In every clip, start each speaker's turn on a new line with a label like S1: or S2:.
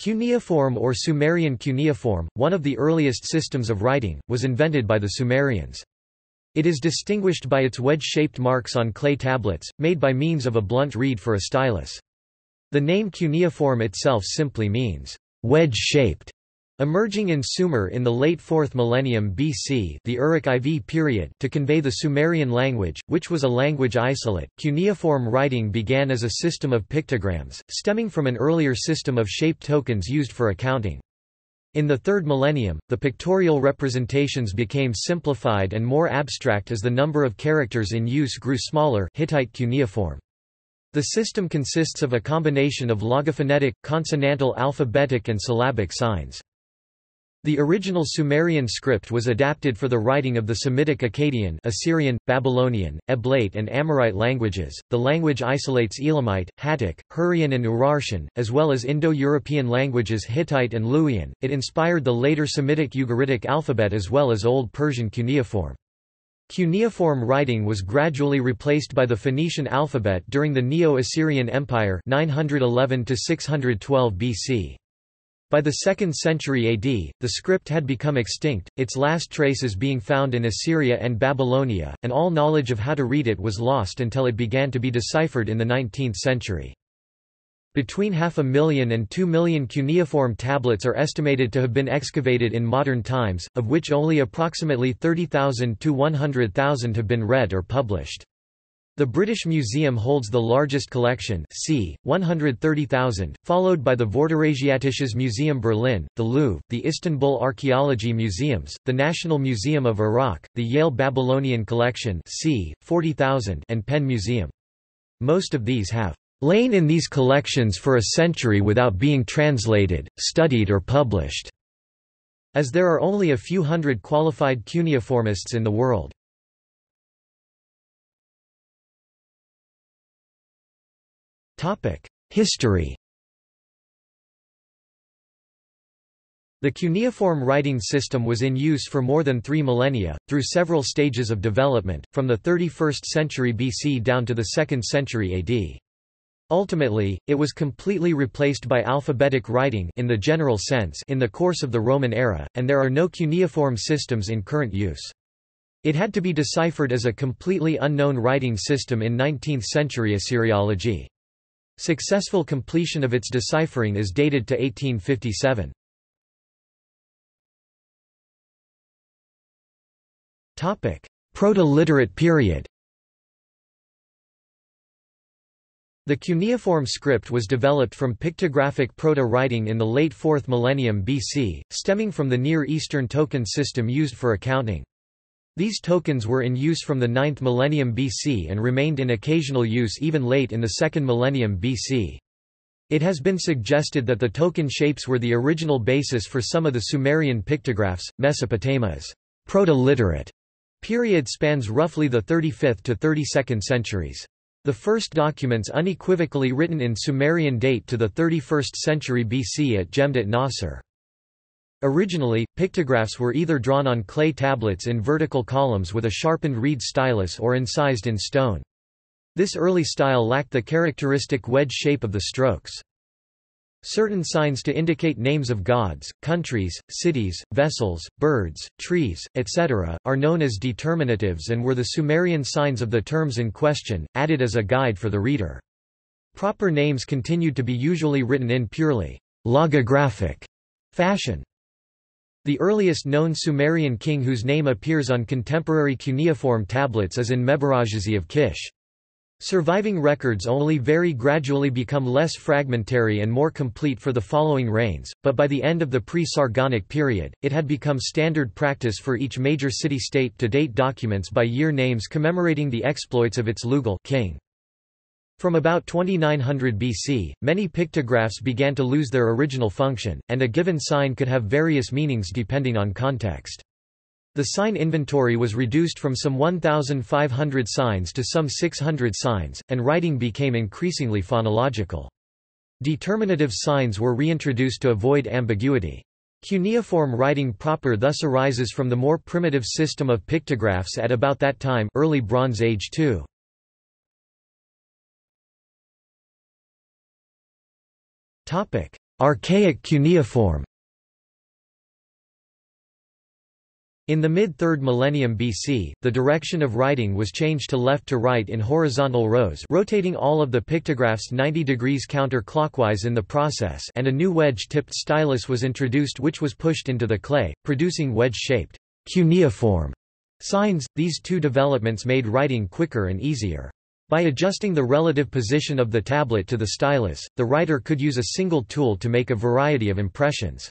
S1: Cuneiform or Sumerian cuneiform, one of the earliest systems of writing, was invented by the Sumerians. It is distinguished by its wedge-shaped marks on clay tablets, made by means of a blunt reed for a stylus. The name cuneiform itself simply means, wedge-shaped. Emerging in Sumer in the late 4th millennium BC the Uruk IV period to convey the Sumerian language, which was a language isolate, cuneiform writing began as a system of pictograms, stemming from an earlier system of shaped tokens used for accounting. In the 3rd millennium, the pictorial representations became simplified and more abstract as the number of characters in use grew smaller Hittite cuneiform. The system consists of a combination of logophonetic, consonantal alphabetic and syllabic signs. The original Sumerian script was adapted for the writing of the Semitic Akkadian Assyrian, Babylonian, Eblaite and Amorite languages. The language isolates Elamite, Hattic, Hurrian and Urartian, as well as Indo-European languages Hittite and Luwian. It inspired the later Semitic Ugaritic alphabet as well as Old Persian cuneiform. Cuneiform writing was gradually replaced by the Phoenician alphabet during the Neo-Assyrian Empire 911 612 BC. By the 2nd century AD, the script had become extinct, its last traces being found in Assyria and Babylonia, and all knowledge of how to read it was lost until it began to be deciphered in the 19th century. Between half a million and two million cuneiform tablets are estimated to have been excavated in modern times, of which only approximately 30,000 to 100,000 have been read or published. The British Museum holds the largest collection c. 130,000, followed by the Vorderasiatisches Museum Berlin, the Louvre, the Istanbul Archaeology Museums, the National Museum of Iraq, the Yale Babylonian Collection c. 40,000 and Penn Museum. Most of these have lain in these collections for a century without being translated, studied or published, as there are only a few hundred qualified cuneiformists in the world. History The cuneiform writing system was in use for more than three millennia, through several stages of development, from the 31st century BC down to the 2nd century AD. Ultimately, it was completely replaced by alphabetic writing in the general sense in the course of the Roman era, and there are no cuneiform systems in current use. It had to be deciphered as a completely unknown writing system in 19th-century Assyriology. Successful completion of its deciphering is dated to 1857. Proto-literate period The cuneiform script was developed from pictographic proto-writing in the late 4th millennium BC, stemming from the Near Eastern token system used for accounting. These tokens were in use from the 9th millennium BC and remained in occasional use even late in the 2nd millennium BC. It has been suggested that the token shapes were the original basis for some of the Sumerian pictographs. Mesopotamia's proto-literate period spans roughly the 35th to 32nd centuries. The first documents unequivocally written in Sumerian date to the 31st century BC at Jemdet Nasr. Originally, pictographs were either drawn on clay tablets in vertical columns with a sharpened reed stylus or incised in stone. This early style lacked the characteristic wedge shape of the strokes. Certain signs to indicate names of gods, countries, cities, vessels, birds, trees, etc., are known as determinatives and were the Sumerian signs of the terms in question, added as a guide for the reader. Proper names continued to be usually written in purely logographic fashion. The earliest known Sumerian king whose name appears on contemporary cuneiform tablets is in Enmebaragesi of Kish. Surviving records only very gradually become less fragmentary and more complete for the following reigns, but by the end of the pre-Sargonic period, it had become standard practice for each major city-state to date documents by year names commemorating the exploits of its Lugal king. From about 2900 BC, many pictographs began to lose their original function, and a given sign could have various meanings depending on context. The sign inventory was reduced from some 1,500 signs to some 600 signs, and writing became increasingly phonological. Determinative signs were reintroduced to avoid ambiguity. Cuneiform writing proper thus arises from the more primitive system of pictographs at about that time early Bronze Age too. Archaic cuneiform In the mid-3rd millennium BC, the direction of writing was changed to left to right in horizontal rows rotating all of the pictographs 90 degrees counterclockwise in the process and a new wedge-tipped stylus was introduced which was pushed into the clay, producing wedge-shaped cuneiform signs. These two developments made writing quicker and easier. By adjusting the relative position of the tablet to the stylus, the writer could use a single tool to make a variety of impressions.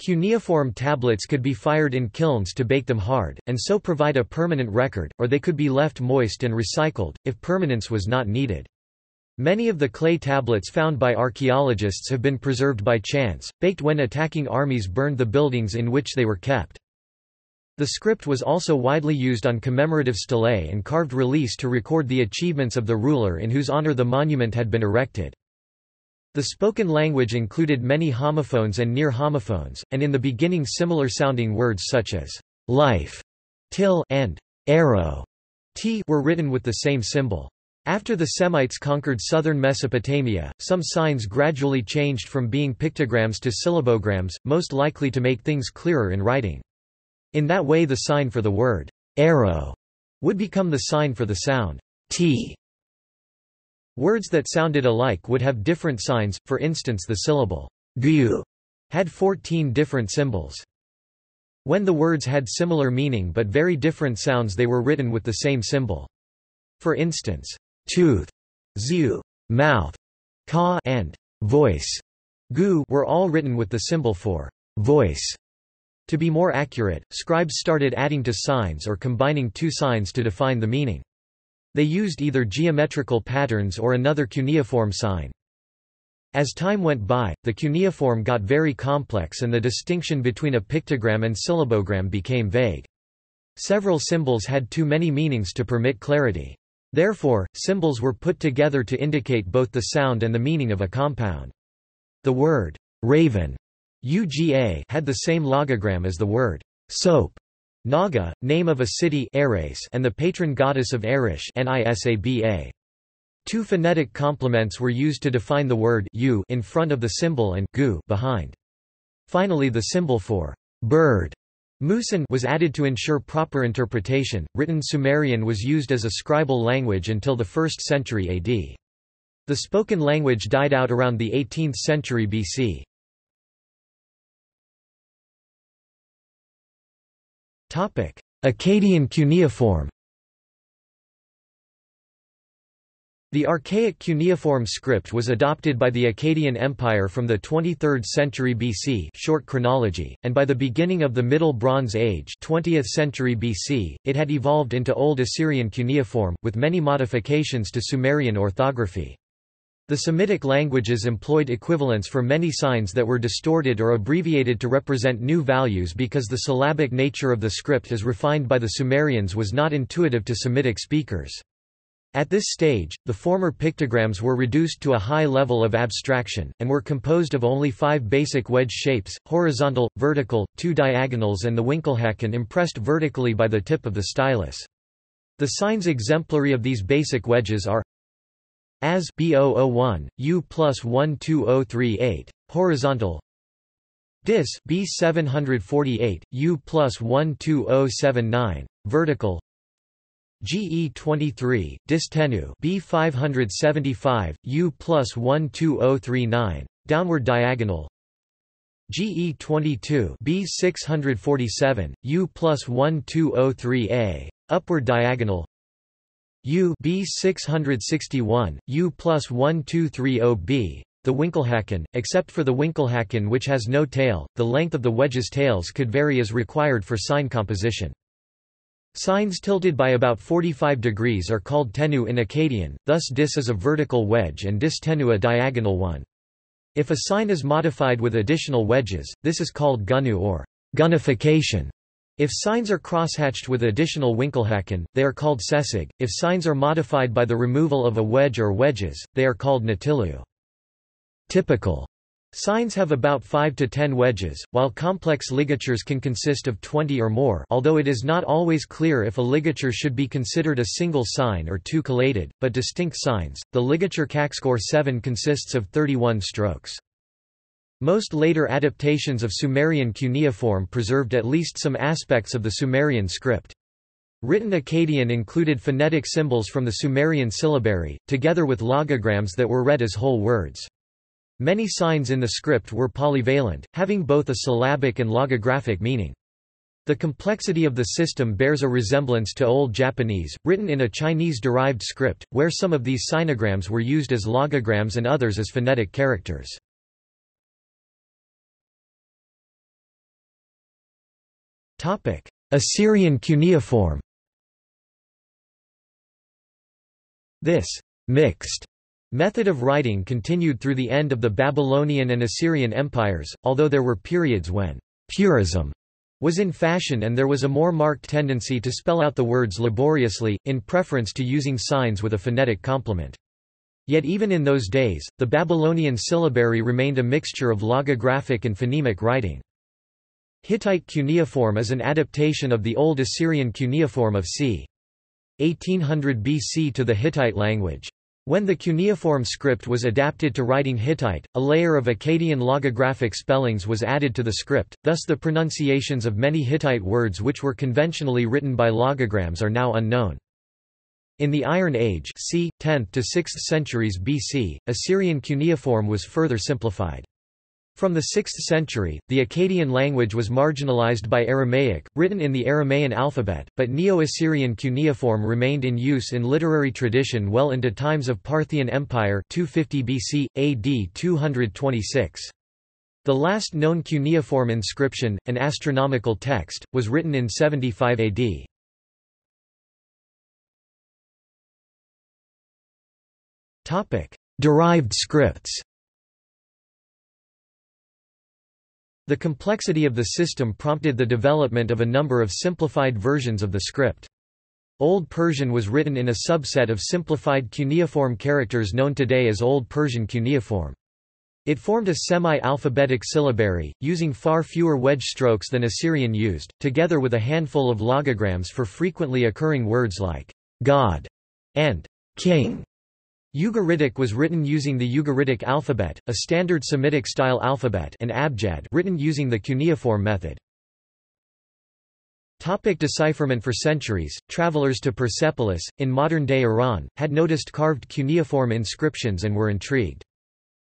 S1: Cuneiform tablets could be fired in kilns to bake them hard, and so provide a permanent record, or they could be left moist and recycled, if permanence was not needed. Many of the clay tablets found by archaeologists have been preserved by chance, baked when attacking armies burned the buildings in which they were kept. The script was also widely used on commemorative stelae and carved reliefs to record the achievements of the ruler in whose honor the monument had been erected. The spoken language included many homophones and near homophones, and in the beginning similar-sounding words such as life, till, and arrow t were written with the same symbol. After the Semites conquered southern Mesopotamia, some signs gradually changed from being pictograms to syllabograms, most likely to make things clearer in writing. In that way the sign for the word arrow would become the sign for the sound t Words that sounded alike would have different signs, for instance the syllable gu had 14 different symbols. When the words had similar meaning but very different sounds they were written with the same symbol. For instance, tooth, zu, mouth, ka and voice gu were all written with the symbol for voice. To be more accurate, scribes started adding to signs or combining two signs to define the meaning. They used either geometrical patterns or another cuneiform sign. As time went by, the cuneiform got very complex and the distinction between a pictogram and syllabogram became vague. Several symbols had too many meanings to permit clarity. Therefore, symbols were put together to indicate both the sound and the meaning of a compound. The word raven UGA had the same logogram as the word soap Naga, name of a city and the patron goddess of Eresh Two phonetic complements were used to define the word u in front of the symbol and gu behind. Finally the symbol for bird Musan was added to ensure proper interpretation. Written Sumerian was used as a scribal language until the 1st century AD. The spoken language died out around the 18th century BC. Akkadian cuneiform The archaic cuneiform script was adopted by the Akkadian Empire from the 23rd century BC short chronology, and by the beginning of the Middle Bronze Age 20th century BC, it had evolved into Old Assyrian cuneiform, with many modifications to Sumerian orthography. The Semitic languages employed equivalents for many signs that were distorted or abbreviated to represent new values because the syllabic nature of the script as refined by the Sumerians was not intuitive to Semitic speakers. At this stage, the former pictograms were reduced to a high level of abstraction, and were composed of only five basic wedge shapes, horizontal, vertical, two diagonals and the Winkelhaken impressed vertically by the tip of the stylus. The signs exemplary of these basic wedges are as B001, U plus 12038, horizontal. Dis B748, U plus 12079, vertical. GE23, Distenu B575, U plus 12039, downward diagonal. GE22 B647, U plus 1203A, upward diagonal U B 661, U plus 1230B, the Winkelhaken, except for the Winkelhaken which has no tail, the length of the wedge's tails could vary as required for sign composition. Signs tilted by about 45 degrees are called tenu in Akkadian, thus dis is a vertical wedge and dis tenu a diagonal one. If a sign is modified with additional wedges, this is called gunu or gunification. If signs are crosshatched with additional Winkelhaken, they are called sesig. If signs are modified by the removal of a wedge or wedges, they are called natilu. Typical signs have about 5 to 10 wedges, while complex ligatures can consist of 20 or more although it is not always clear if a ligature should be considered a single sign or two collated, but distinct signs. The ligature CAC score 7 consists of 31 strokes. Most later adaptations of Sumerian cuneiform preserved at least some aspects of the Sumerian script. Written Akkadian included phonetic symbols from the Sumerian syllabary, together with logograms that were read as whole words. Many signs in the script were polyvalent, having both a syllabic and logographic meaning. The complexity of the system bears a resemblance to Old Japanese, written in a Chinese-derived script, where some of these sinograms were used as logograms and others as phonetic characters. Assyrian cuneiform This mixed method of writing continued through the end of the Babylonian and Assyrian empires, although there were periods when purism was in fashion and there was a more marked tendency to spell out the words laboriously, in preference to using signs with a phonetic complement. Yet even in those days, the Babylonian syllabary remained a mixture of logographic and phonemic writing. Hittite cuneiform is an adaptation of the Old Assyrian cuneiform of c. 1800 BC to the Hittite language. When the cuneiform script was adapted to writing Hittite, a layer of Akkadian logographic spellings was added to the script, thus the pronunciations of many Hittite words which were conventionally written by logograms are now unknown. In the Iron Age c. 10th to 6th centuries BC, Assyrian cuneiform was further simplified. From the 6th century, the Akkadian language was marginalized by Aramaic, written in the Aramaean alphabet, but Neo-Assyrian cuneiform remained in use in literary tradition well into times of Parthian Empire 250 BC, AD 226. The last known cuneiform inscription, an astronomical text, was written in 75 AD. Derived scripts The complexity of the system prompted the development of a number of simplified versions of the script. Old Persian was written in a subset of simplified cuneiform characters known today as Old Persian cuneiform. It formed a semi-alphabetic syllabary, using far fewer wedge strokes than Assyrian used, together with a handful of logograms for frequently occurring words like God and king. Ugaritic was written using the Ugaritic alphabet, a standard Semitic-style alphabet and Abjad written using the cuneiform method. Topic decipherment For centuries, travelers to Persepolis, in modern-day Iran, had noticed carved cuneiform inscriptions and were intrigued.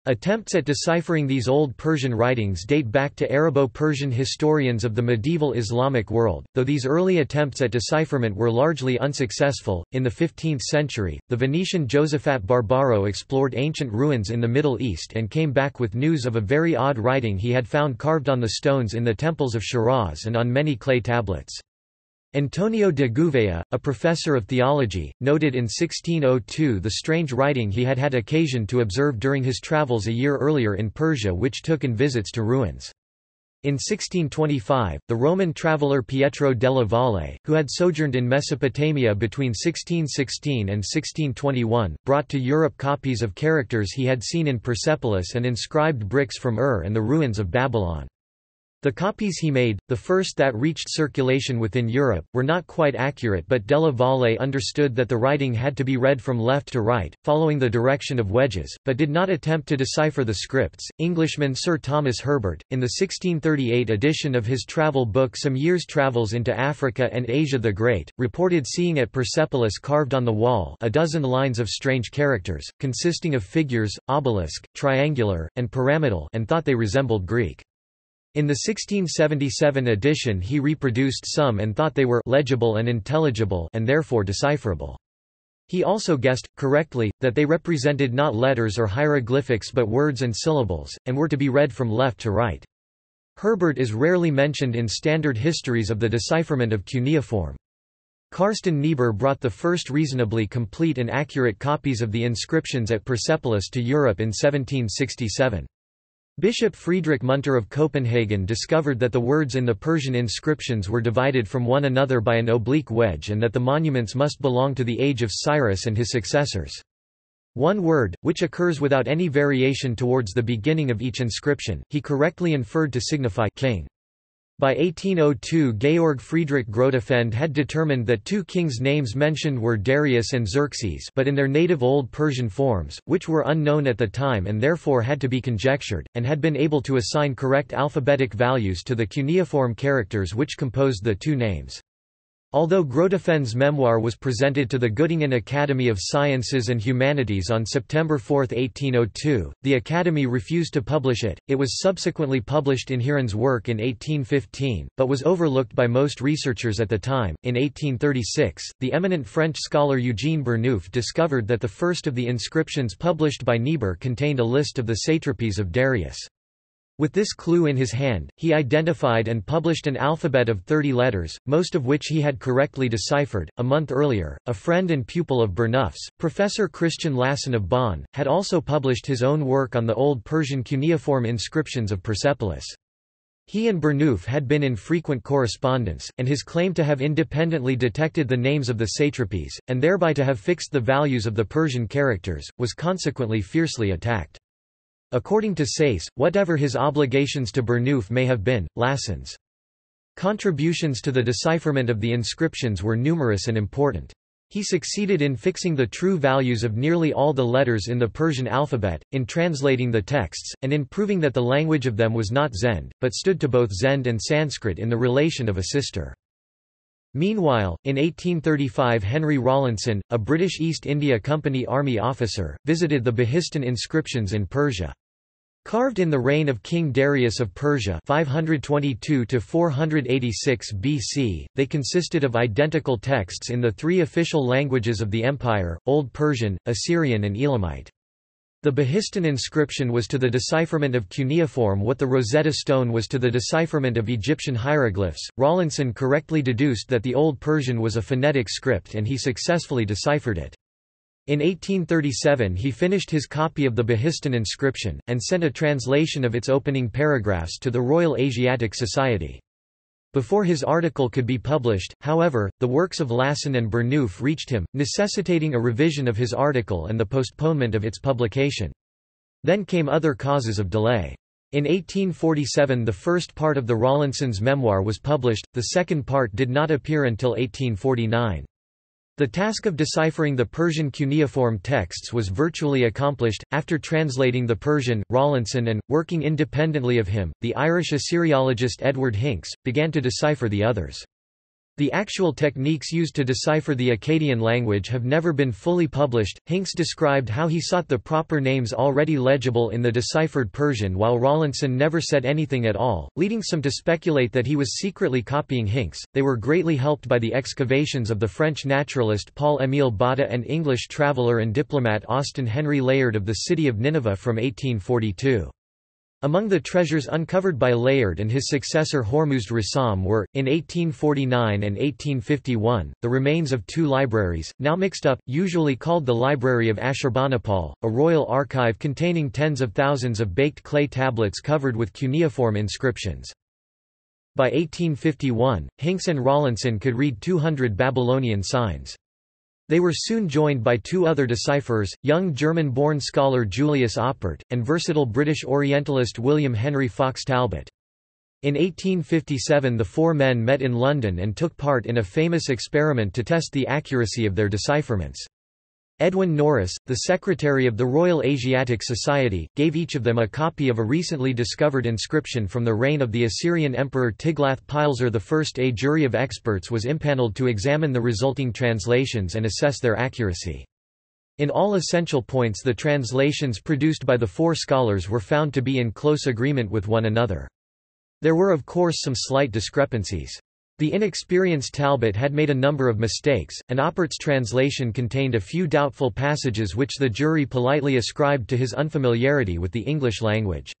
S1: Attempts at deciphering these Old Persian writings date back to Arabo-Persian historians of the medieval Islamic world, though these early attempts at decipherment were largely unsuccessful. In the 15th century, the Venetian Giosafat Barbaro explored ancient ruins in the Middle East and came back with news of a very odd writing he had found carved on the stones in the temples of Shiraz and on many clay tablets. Antonio de Gouveia, a professor of theology, noted in 1602 the strange writing he had had occasion to observe during his travels a year earlier in Persia which took in visits to ruins. In 1625, the Roman traveller Pietro della Valle, who had sojourned in Mesopotamia between 1616 and 1621, brought to Europe copies of characters he had seen in Persepolis and inscribed bricks from Ur and the ruins of Babylon. The copies he made, the first that reached circulation within Europe, were not quite accurate but Della Valle understood that the writing had to be read from left to right, following the direction of wedges, but did not attempt to decipher the scripts. Englishman Sir Thomas Herbert, in the 1638 edition of his travel book Some Years' Travels into Africa and Asia the Great, reported seeing at Persepolis carved on the wall a dozen lines of strange characters, consisting of figures, obelisk, triangular, and pyramidal and thought they resembled Greek. In the 1677 edition he reproduced some and thought they were legible and intelligible and therefore decipherable. He also guessed, correctly, that they represented not letters or hieroglyphics but words and syllables, and were to be read from left to right. Herbert is rarely mentioned in standard histories of the decipherment of cuneiform. Carsten Niebuhr brought the first reasonably complete and accurate copies of the inscriptions at Persepolis to Europe in 1767. Bishop Friedrich Munter of Copenhagen discovered that the words in the Persian inscriptions were divided from one another by an oblique wedge and that the monuments must belong to the age of Cyrus and his successors. One word, which occurs without any variation towards the beginning of each inscription, he correctly inferred to signify king. By 1802 Georg Friedrich Grotefend had determined that two kings' names mentioned were Darius and Xerxes but in their native Old Persian forms, which were unknown at the time and therefore had to be conjectured, and had been able to assign correct alphabetic values to the cuneiform characters which composed the two names. Although Grotefend's memoir was presented to the Göttingen Academy of Sciences and Humanities on September 4, 1802, the Academy refused to publish it. It was subsequently published in Heeren's work in 1815, but was overlooked by most researchers at the time. In 1836, the eminent French scholar Eugène Burnouf discovered that the first of the inscriptions published by Niebuhr contained a list of the satrapies of Darius. With this clue in his hand, he identified and published an alphabet of 30 letters, most of which he had correctly deciphered. A month earlier, a friend and pupil of Burnouf's, Professor Christian Lassen of Bonn, had also published his own work on the Old Persian cuneiform inscriptions of Persepolis. He and Burnouf had been in frequent correspondence, and his claim to have independently detected the names of the satrapies, and thereby to have fixed the values of the Persian characters, was consequently fiercely attacked. According to Sayce, whatever his obligations to Burnouf may have been, Lassen's contributions to the decipherment of the inscriptions were numerous and important. He succeeded in fixing the true values of nearly all the letters in the Persian alphabet, in translating the texts, and in proving that the language of them was not Zend, but stood to both Zend and Sanskrit in the relation of a sister. Meanwhile, in 1835 Henry Rawlinson, a British East India Company army officer, visited the Behistun inscriptions in Persia. Carved in the reign of King Darius of Persia 522 BC, they consisted of identical texts in the three official languages of the empire, Old Persian, Assyrian and Elamite. The Behistun inscription was to the decipherment of cuneiform what the Rosetta Stone was to the decipherment of Egyptian hieroglyphs. Rawlinson correctly deduced that the Old Persian was a phonetic script and he successfully deciphered it. In 1837 he finished his copy of the Behistun inscription, and sent a translation of its opening paragraphs to the Royal Asiatic Society. Before his article could be published, however, the works of Lassen and Burnouf reached him, necessitating a revision of his article and the postponement of its publication. Then came other causes of delay. In 1847 the first part of the Rawlinson's memoir was published, the second part did not appear until 1849. The task of deciphering the Persian cuneiform texts was virtually accomplished. After translating the Persian, Rawlinson and, working independently of him, the Irish Assyriologist Edward Hincks, began to decipher the others. The actual techniques used to decipher the Akkadian language have never been fully published. Hincks described how he sought the proper names already legible in the deciphered Persian while Rawlinson never said anything at all, leading some to speculate that he was secretly copying Hincks. They were greatly helped by the excavations of the French naturalist Paul-Émile Botta and English traveller and diplomat Austin Henry Layard of the city of Nineveh from 1842. Among the treasures uncovered by Layard and his successor Hormuzd Rassam were, in 1849 and 1851, the remains of two libraries, now mixed up, usually called the Library of Ashurbanipal, a royal archive containing tens of thousands of baked clay tablets covered with cuneiform inscriptions. By 1851, Hincks and Rawlinson could read 200 Babylonian signs. They were soon joined by two other decipherers, young German-born scholar Julius Oppert, and versatile British Orientalist William Henry Fox Talbot. In 1857 the four men met in London and took part in a famous experiment to test the accuracy of their decipherments. Edwin Norris, the secretary of the Royal Asiatic Society, gave each of them a copy of a recently discovered inscription from the reign of the Assyrian emperor Tiglath-Pileser I. A jury of experts was impaneled to examine the resulting translations and assess their accuracy. In all essential points the translations produced by the four scholars were found to be in close agreement with one another. There were of course some slight discrepancies. The inexperienced Talbot had made a number of mistakes, and Oppert's translation contained a few doubtful passages which the jury politely ascribed to his unfamiliarity with the English language.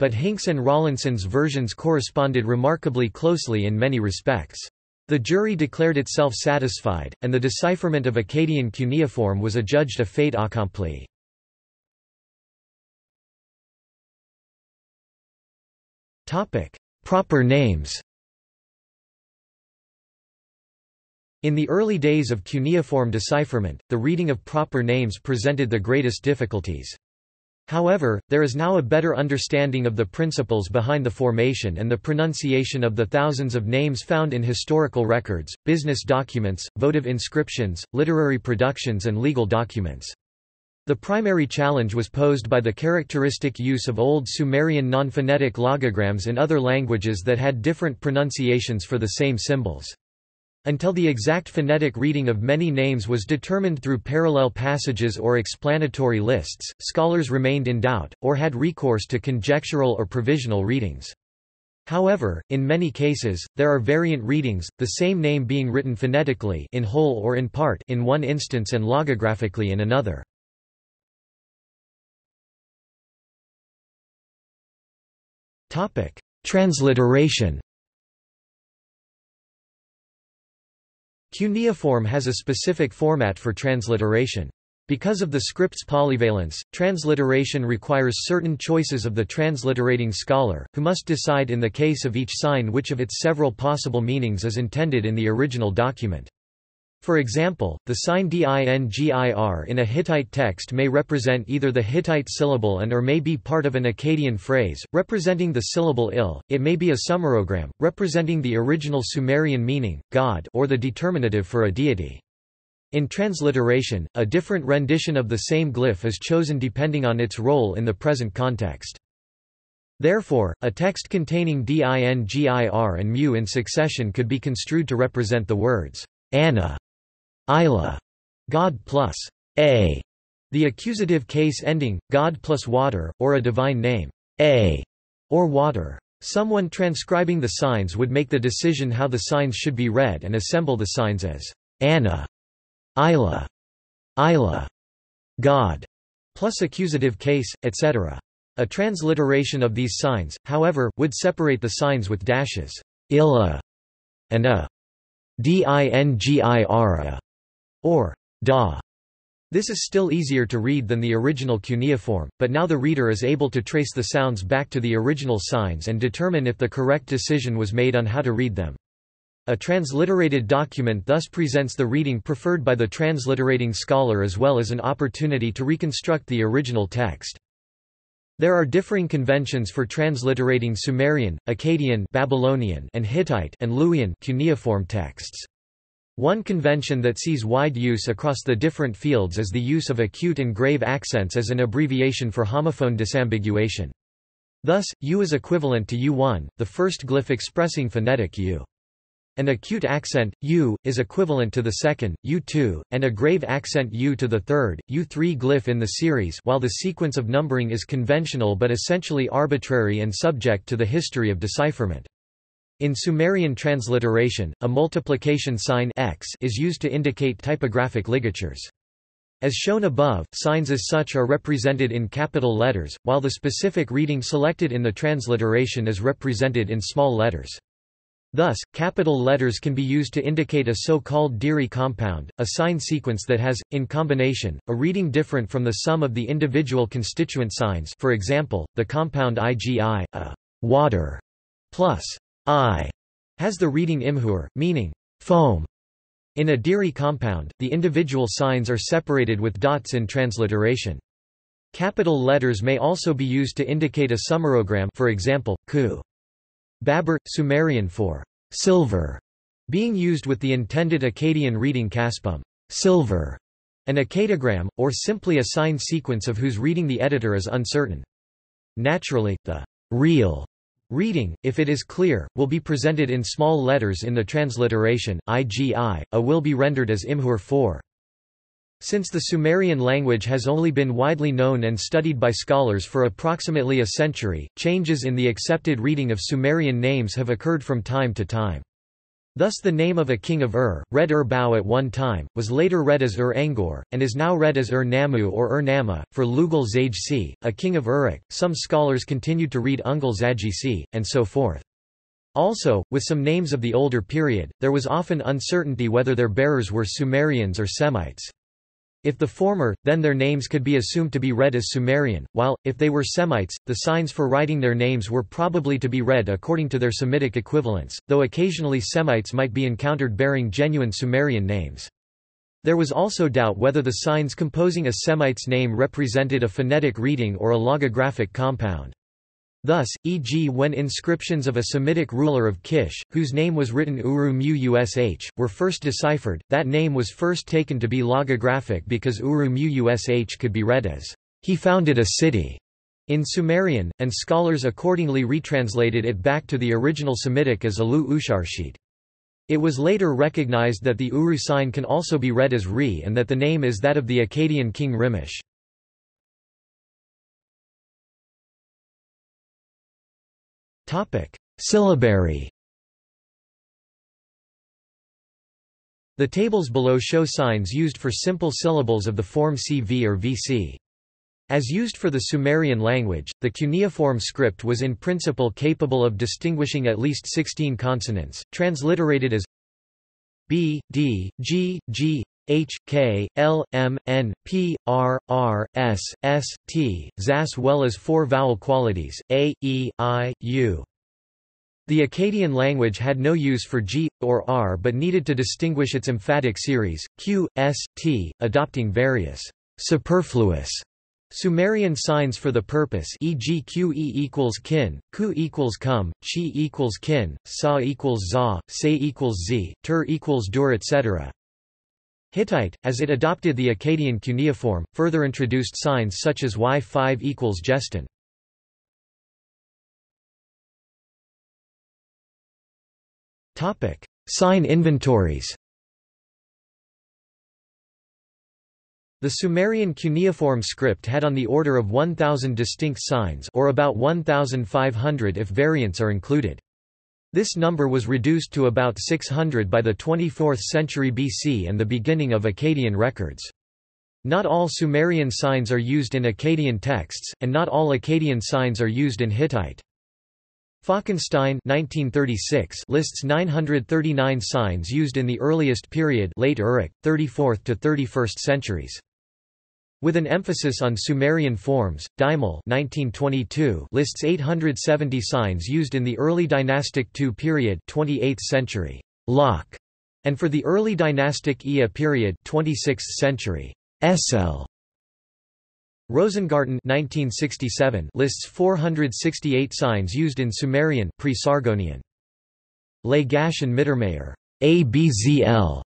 S1: But Hincks and Rawlinson's versions corresponded remarkably closely in many respects. The jury declared itself satisfied, and the decipherment of Akkadian cuneiform was adjudged a fait accompli. Proper names In the early days of cuneiform decipherment, the reading of proper names presented the greatest difficulties. However, there is now a better understanding of the principles behind the formation and the pronunciation of the thousands of names found in historical records, business documents, votive inscriptions, literary productions and legal documents. The primary challenge was posed by the characteristic use of Old Sumerian non-phonetic logograms in other languages that had different pronunciations for the same symbols. Until the exact phonetic reading of many names was determined through parallel passages or explanatory lists, scholars remained in doubt, or had recourse to conjectural or provisional readings. However, in many cases, there are variant readings, the same name being written phonetically in whole or in part in one instance and logographically in another. Transliteration Cuneiform has a specific format for transliteration. Because of the script's polyvalence, transliteration requires certain choices of the transliterating scholar, who must decide in the case of each sign which of its several possible meanings is intended in the original document. For example, the sign dingir in a Hittite text may represent either the Hittite syllable and or may be part of an Akkadian phrase, representing the syllable il, it may be a sumerogram, representing the original Sumerian meaning, God or the determinative for a deity. In transliteration, a different rendition of the same glyph is chosen depending on its role in the present context. Therefore, a text containing dingir and mu in succession could be construed to represent the words, Anna Isla, God plus a, the accusative case ending, God plus water, or a divine name, a, or water. Someone transcribing the signs would make the decision how the signs should be read and assemble the signs as Anna, Isla, Isla, God, plus accusative case, etc. A transliteration of these signs, however, would separate the signs with dashes, illa, and a, or da. This is still easier to read than the original cuneiform, but now the reader is able to trace the sounds back to the original signs and determine if the correct decision was made on how to read them. A transliterated document thus presents the reading preferred by the transliterating scholar as well as an opportunity to reconstruct the original text. There are differing conventions for transliterating Sumerian, Akkadian Babylonian and Hittite and Luwian cuneiform texts. One convention that sees wide use across the different fields is the use of acute and grave accents as an abbreviation for homophone disambiguation. Thus, U is equivalent to U1, the first glyph expressing phonetic U. An acute accent, U, is equivalent to the second, U2, and a grave accent U to the third, U3 glyph in the series while the sequence of numbering is conventional but essentially arbitrary and subject to the history of decipherment. In Sumerian transliteration, a multiplication sign x is used to indicate typographic ligatures. As shown above, signs as such are represented in capital letters, while the specific reading selected in the transliteration is represented in small letters. Thus, capital letters can be used to indicate a so-called Diri compound, a sign sequence that has, in combination, a reading different from the sum of the individual constituent signs for example, the compound IgI, a water, plus I has the reading imhur, meaning foam. In a Diri compound, the individual signs are separated with dots in transliteration. Capital letters may also be used to indicate a sumerogram for example, ku. Babur, Sumerian for silver, being used with the intended Akkadian reading kaspum, silver, an akkadigram, or simply a sign sequence of whose reading the editor is uncertain. Naturally, the real Reading, if it is clear, will be presented in small letters in the transliteration, IGI, a will be rendered as Imhur 4. Since the Sumerian language has only been widely known and studied by scholars for approximately a century, changes in the accepted reading of Sumerian names have occurred from time to time. Thus the name of a king of Ur, read Ur-Bau at one time, was later read as Ur-Angor, and is now read as Ur-Nammu or Ur-Nama. For Lugal Zajc, a king of Uruk, some scholars continued to read Ungal Zajc, and so forth. Also, with some names of the older period, there was often uncertainty whether their bearers were Sumerians or Semites. If the former, then their names could be assumed to be read as Sumerian, while, if they were Semites, the signs for writing their names were probably to be read according to their Semitic equivalents, though occasionally Semites might be encountered bearing genuine Sumerian names. There was also doubt whether the signs composing a Semite's name represented a phonetic reading or a logographic compound. Thus, e.g. when inscriptions of a Semitic ruler of Kish, whose name was written Uru Mu Ush, were first deciphered, that name was first taken to be logographic because Uru Mu Ush could be read as, he founded a city, in Sumerian, and scholars accordingly retranslated it back to the original Semitic as Alu Usharshid. It was later recognized that the Uru sign can also be read as Re and that the name is that of the Akkadian king Rimush. Syllabary The tables below show signs used for simple syllables of the form CV or VC. As used for the Sumerian language, the cuneiform script was in principle capable of distinguishing at least 16 consonants, transliterated as B, D, G, G, H, K, L, M, N, P, R, R, S, S, T, as well as four vowel qualities, A, E, I, U. The Akkadian language had no use for G, or R but needed to distinguish its emphatic series, Q, S, T, adopting various superfluous Sumerian signs for the purpose e.g. qe equals kin, ku equals cum, chi equals kin, sa equals za, se equals z, tur equals dur etc. Hittite, as it adopted the Akkadian cuneiform, further introduced signs such as y5 equals gestin. Sign inventories The Sumerian cuneiform script had on the order of 1,000 distinct signs or about 1,500 if variants are included. This number was reduced to about 600 by the 24th century BC and the beginning of Akkadian records. Not all Sumerian signs are used in Akkadian texts, and not all Akkadian signs are used in Hittite. Falkenstein 1936 lists 939 signs used in the earliest period late Uruk, 34th to 31st centuries. With an emphasis on Sumerian forms, Deimel 1922 lists 870 signs used in the early dynastic II period 28th century. Locke, and for the early dynastic Ea period 26th century. Essel. Rosengarten 1967 lists 468 signs used in Sumerian pre-Sargonian. Lagash and Mittermayer ABZL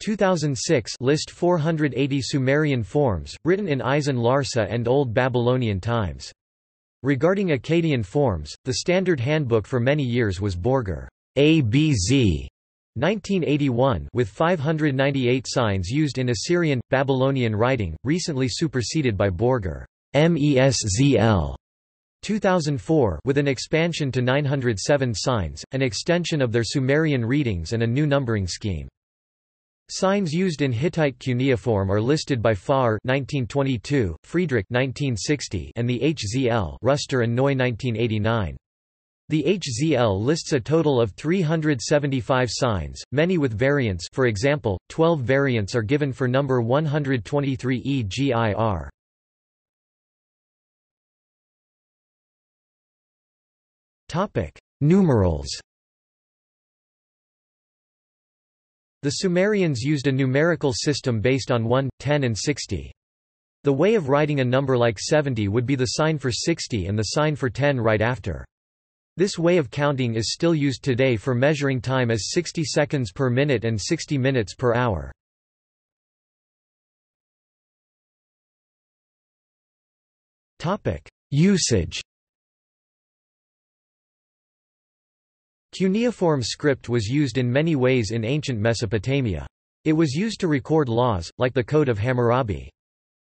S1: 2006 list 480 Sumerian forms, written in Isin Larsa and Old Babylonian times. Regarding Akkadian forms, the standard handbook for many years was Borger ABZ 1981 with 598 signs used in Assyrian, Babylonian writing, recently superseded by Borger MESZL 2004 with an expansion to 907 signs, an extension of their Sumerian readings and a new numbering scheme. Signs used in Hittite cuneiform are listed by Farr 1922, Friedrich 1960, and the HZL Ruster and Neu 1989. The HZL lists a total of 375 signs, many with variants for example, 12 variants are given for number 123 EGIR. Numerals The Sumerians used a numerical system based on 1, 10 and 60. The way of writing a number like 70 would be the sign for 60 and the sign for 10 right after. This way of counting is still used today for measuring time as 60 seconds per minute and 60 minutes per hour. Usage Cuneiform script was used in many ways in ancient Mesopotamia. It was used to record laws, like the Code of Hammurabi.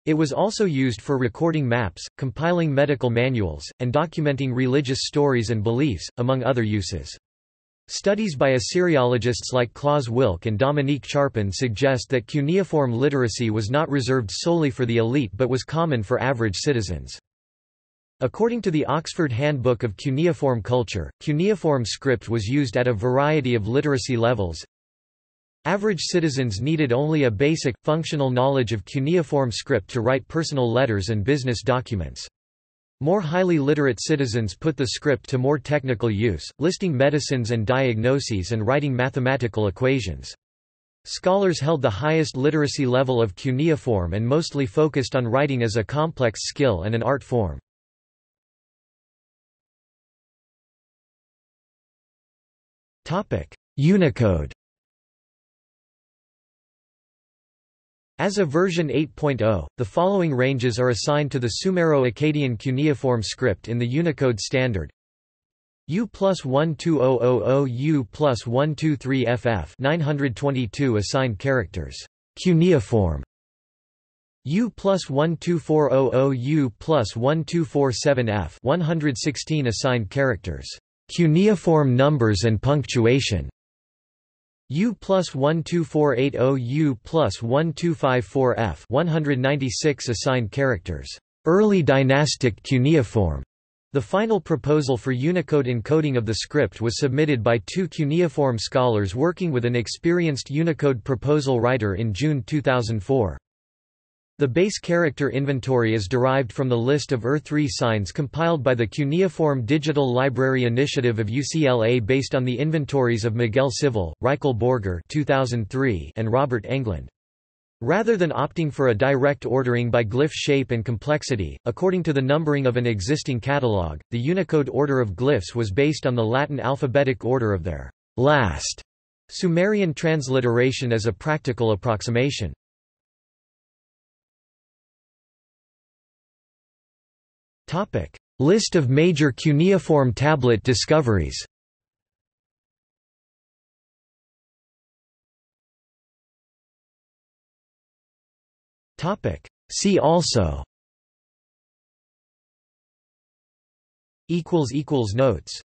S1: It was also used for recording maps, compiling medical manuals, and documenting religious stories and beliefs, among other uses. Studies by Assyriologists like Claus Wilcke and Dominique Charpin suggest that cuneiform literacy was not reserved solely for the elite but was common for average citizens. According to the Oxford Handbook of Cuneiform Culture, cuneiform script was used at a variety of literacy levels. Average citizens needed only a basic, functional knowledge of cuneiform script to write personal letters and business documents. More highly literate citizens put the script to more technical use, listing medicines and diagnoses and writing mathematical equations. Scholars held the highest literacy level of cuneiform and mostly focused on writing as a complex skill and an art form. Unicode As of version 8.0, the following ranges are assigned to the Sumero-Akkadian cuneiform script in the Unicode standard. U plus 12000 U plus 123 FF 922 assigned characters. Cuneiform. U plus 12400 U plus 1247 F 116 assigned characters. Cuneiform numbers and punctuation. U plus 12480 U plus 1254 F 196 assigned characters. Early dynastic cuneiform. The final proposal for Unicode encoding of the script was submitted by two cuneiform scholars working with an experienced Unicode proposal writer in June 2004. The base character inventory is derived from the list of Ur III signs compiled by the Cuneiform Digital Library Initiative of UCLA based on the inventories of Miguel Civil, Rykle Borger 2003 and Robert Englund. Rather than opting for a direct ordering by glyph shape and complexity, according to the numbering of an existing catalog, the Unicode order of glyphs was based on the Latin alphabetic order of their last Sumerian transliteration as a practical approximation. List of major cuneiform tablet discoveries. See also. Notes